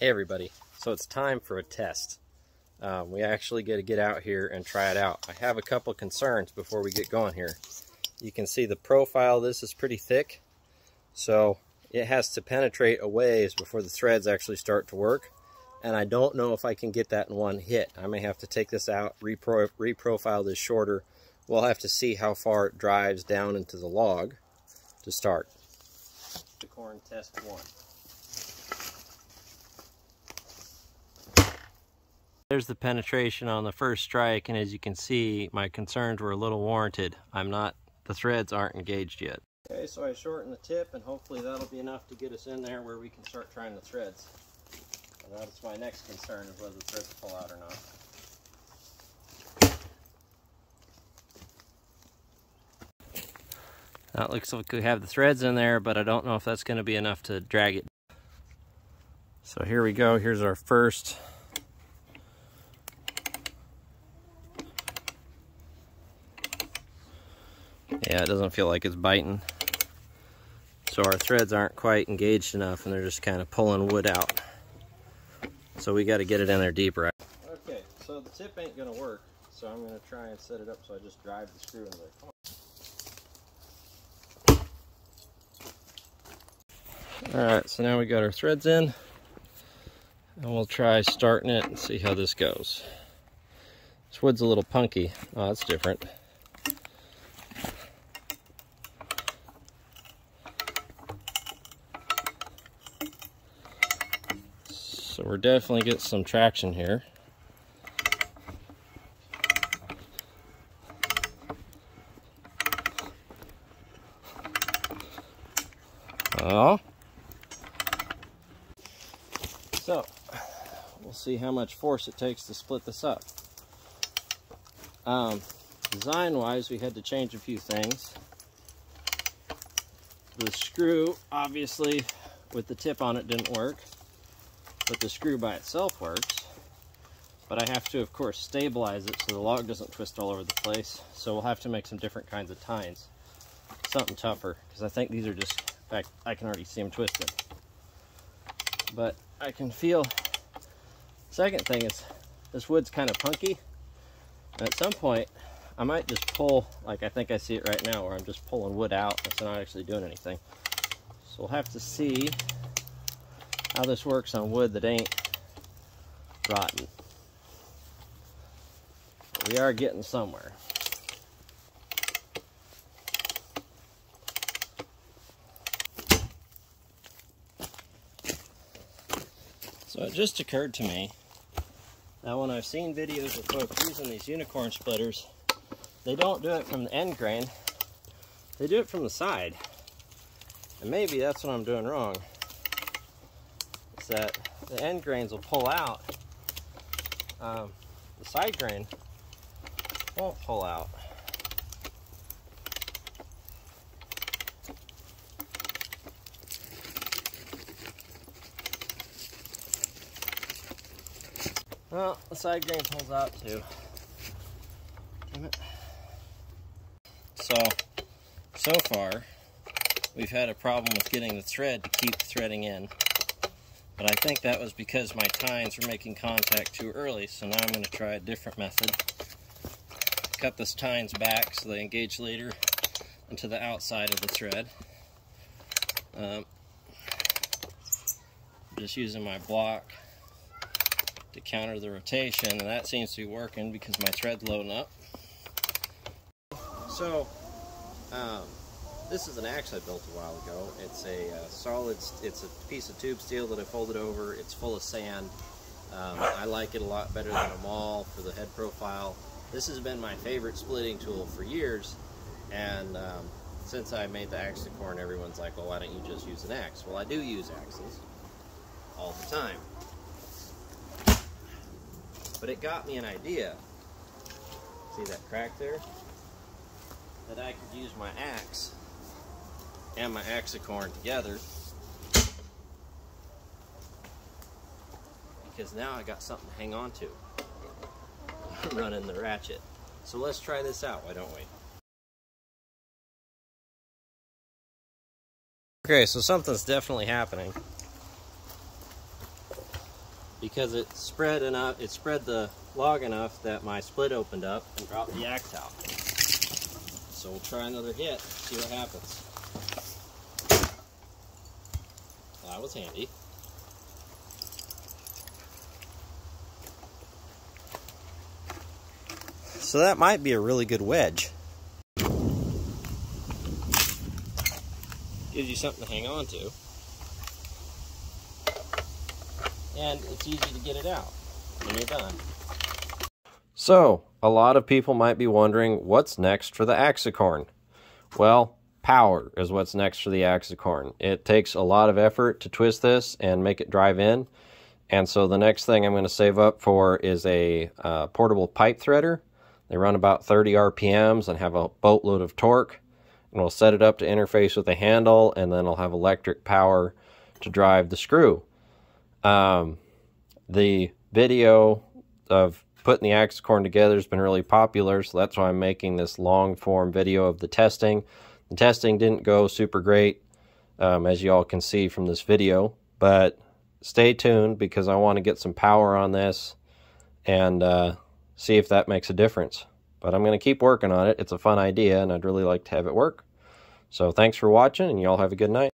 Hey everybody, so it's time for a test. Um, we actually get to get out here and try it out. I have a couple concerns before we get going here. You can see the profile this is pretty thick, so it has to penetrate a ways before the threads actually start to work. And I don't know if I can get that in one hit. I may have to take this out, repro reprofile this shorter. We'll have to see how far it drives down into the log to start. The corn test one. There's the penetration on the first strike, and as you can see, my concerns were a little warranted. I'm not, the threads aren't engaged yet. Okay, so I shortened the tip, and hopefully that'll be enough to get us in there where we can start trying the threads. And that's my next concern is whether the threads pull out or not. That looks like we have the threads in there, but I don't know if that's going to be enough to drag it. So here we go. Here's our first Yeah, it doesn't feel like it's biting. So our threads aren't quite engaged enough and they're just kind of pulling wood out. So we got to get it in there deeper. Okay, so the tip ain't going to work. So I'm going to try and set it up so I just drive the screw in there. Alright, so now we got our threads in. And we'll try starting it and see how this goes. This wood's a little punky. Oh, that's different. So we're definitely getting some traction here. Oh. So, we'll see how much force it takes to split this up. Um, Design-wise, we had to change a few things. The screw, obviously, with the tip on it didn't work but the screw by itself works. But I have to, of course, stabilize it so the log doesn't twist all over the place. So we'll have to make some different kinds of tines. Something tougher, because I think these are just, in fact, I can already see them twisted. But I can feel, second thing is, this wood's kind of punky. And at some point, I might just pull, like I think I see it right now, where I'm just pulling wood out. It's not actually doing anything. So we'll have to see how this works on wood that ain't rotten. we are getting somewhere. So it just occurred to me that when I've seen videos of folks using these unicorn splitters, they don't do it from the end grain, they do it from the side. And maybe that's what I'm doing wrong that the end grains will pull out. Um, the side grain won't pull out. Well, the side grain pulls out too. Damn it. So, so far, we've had a problem with getting the thread to keep threading in. But I think that was because my tines were making contact too early, so now I'm going to try a different method. Cut the tines back so they engage later into the outside of the thread. Um, just using my block to counter the rotation, and that seems to be working because my thread's loading up. So, um, this is an axe I built a while ago. It's a uh, solid, it's a piece of tube steel that I folded over. It's full of sand. Um, I like it a lot better than a maul for the head profile. This has been my favorite splitting tool for years. And um, since I made the Axicorn, everyone's like, well, why don't you just use an axe? Well, I do use axes all the time. But it got me an idea. See that crack there? That I could use my axe and my Axicorn together because now I got something to hang on to running the ratchet. So let's try this out, why don't we? Okay, so something's definitely happening. because it spread enough, it spread the log enough that my split opened up and dropped the axe out. So we'll try another hit, see what happens. Well, that was handy. So that might be a really good wedge. Gives you something to hang on to. And it's easy to get it out when you're done. So, a lot of people might be wondering what's next for the Axicorn. Well, power is what's next for the Axicorn. It takes a lot of effort to twist this and make it drive in. And so the next thing I'm going to save up for is a uh, portable pipe threader. They run about 30 RPMs and have a boatload of torque. And we'll set it up to interface with the handle and then I'll have electric power to drive the screw. Um, the video of putting the Axicorn together has been really popular, so that's why I'm making this long form video of the testing. The testing didn't go super great, um, as you all can see from this video, but stay tuned because I want to get some power on this and uh, see if that makes a difference. But I'm going to keep working on it. It's a fun idea, and I'd really like to have it work. So thanks for watching, and you all have a good night.